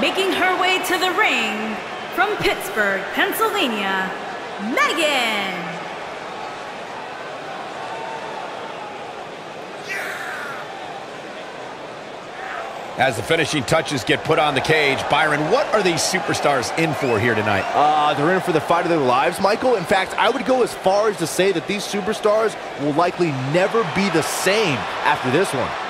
Making her way to the ring from Pittsburgh, Pennsylvania, Meagan. As the finishing touches get put on the cage, Byron, what are these superstars in for here tonight? Uh, they're in for the fight of their lives, Michael. In fact, I would go as far as to say that these superstars will likely never be the same after this one.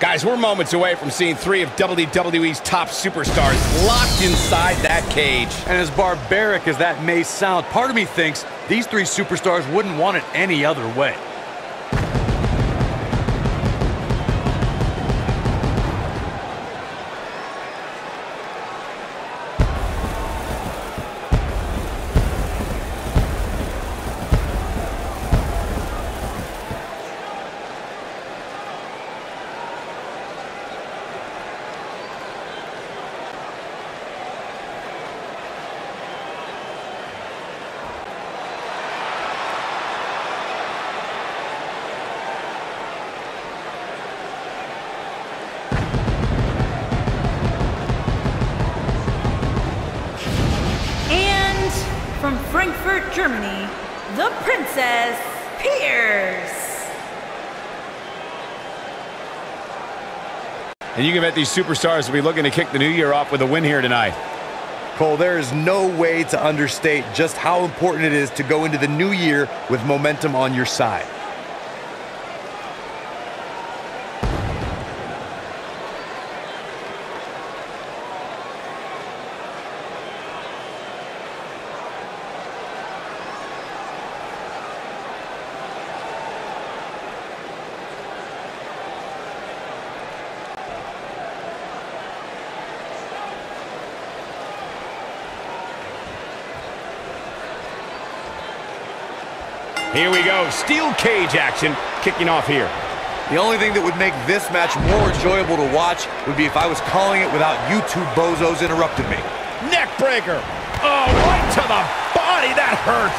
Guys, we're moments away from seeing three of WWE's top superstars locked inside that cage. And as barbaric as that may sound, part of me thinks these three superstars wouldn't want it any other way. From Frankfurt, Germany, the Princess Pierce. And you can bet these superstars will be looking to kick the new year off with a win here tonight. Cole, there is no way to understate just how important it is to go into the new year with momentum on your side. Here we go, steel cage action kicking off here. The only thing that would make this match more enjoyable to watch would be if I was calling it without you two bozos interrupting me. Neck breaker. Oh, right to the body. That hurt.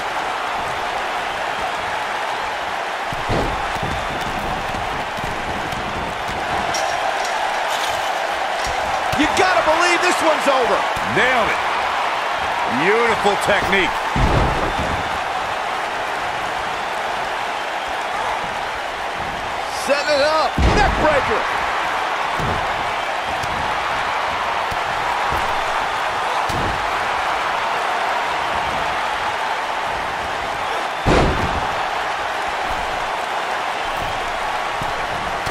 You gotta believe this one's over. Nailed it. Beautiful technique. Setting it up. Neck breaker.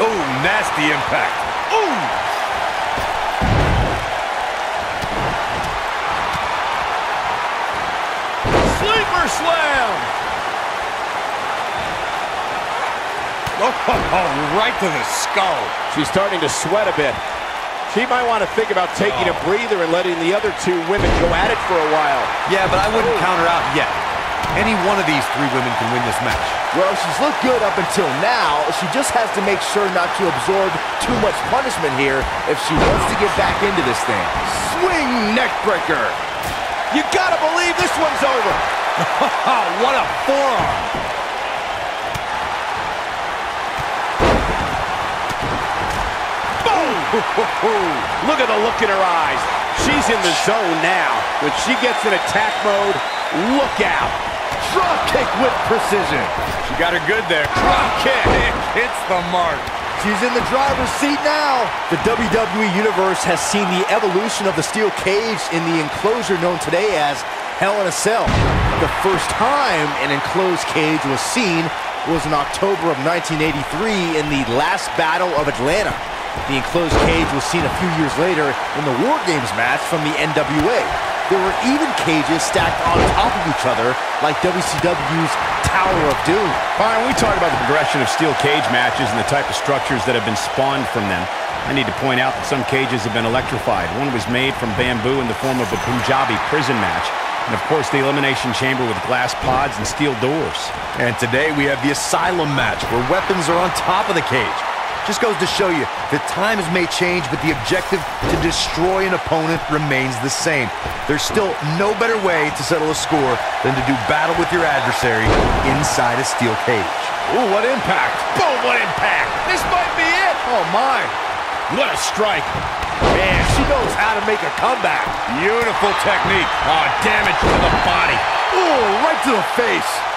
Oh, nasty impact. Ooh! Sleeper slam. Oh, oh, oh, right to the skull. She's starting to sweat a bit. She might want to think about taking a oh. breather and letting the other two women go at it for a while. Yeah, but I wouldn't count her out yet. Any one of these three women can win this match. Well, she's looked good up until now. She just has to make sure not to absorb too much punishment here if she wants to get back into this thing. Swing neckbreaker. You gotta believe this one's over. what a forearm. Look at the look in her eyes. She's in the zone now. When she gets in attack mode, look out. Drop kick with precision. She got her good there. Drop kick. It hits the mark. She's in the driver's seat now. The WWE Universe has seen the evolution of the steel cage in the enclosure known today as Hell in a Cell. The first time an enclosed cage was seen was in October of 1983 in the last Battle of Atlanta. The enclosed cage was seen a few years later in the War Games match from the NWA. There were even cages stacked on top of each other like WCW's Tower of Doom. Fine, we talked about the progression of steel cage matches and the type of structures that have been spawned from them. I need to point out that some cages have been electrified. One was made from bamboo in the form of a Punjabi prison match. And of course, the Elimination Chamber with glass pods and steel doors. And today we have the Asylum match, where weapons are on top of the cage. Just goes to show you that times may change, but the objective to destroy an opponent remains the same. There's still no better way to settle a score than to do battle with your adversary inside a steel cage. Ooh, what impact! Boom, what impact! This might be it! Oh my! What a strike! Man, she knows how to make a comeback. Beautiful technique. Oh, damage to the body. Ooh, right to the face.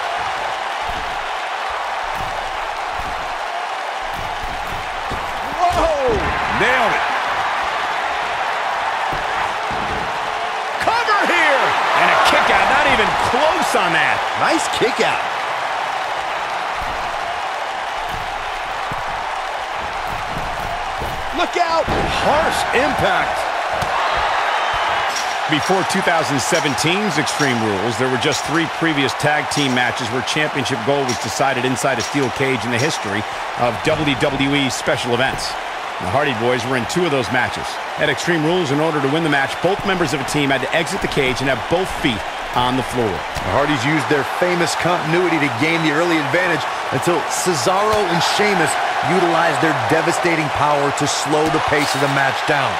On that. Nice kick out. Look out. Harsh impact. Before 2017's Extreme Rules, there were just three previous tag team matches where championship gold was decided inside a steel cage in the history of WWE special events. The Hardy Boys were in two of those matches. At Extreme Rules, in order to win the match, both members of a team had to exit the cage and have both feet on the floor. The Hardys used their famous continuity to gain the early advantage until Cesaro and Sheamus utilized their devastating power to slow the pace of the match down.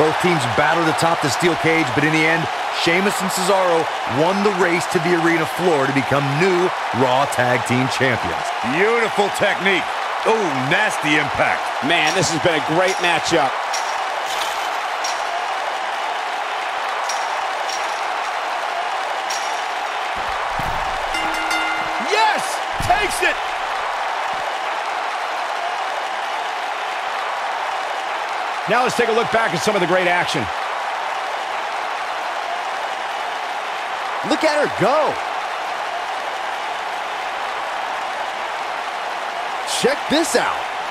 Both teams battled atop the steel cage, but in the end, Sheamus and Cesaro won the race to the arena floor to become new Raw Tag Team Champions. Beautiful technique. Oh, nasty impact. Man, this has been a great matchup. Takes it! Now let's take a look back at some of the great action. Look at her go. Check this out.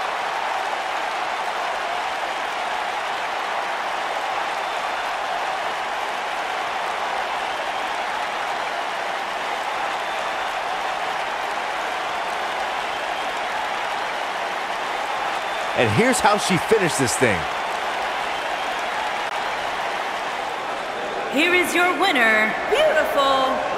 And here's how she finished this thing. Here is your winner, beautiful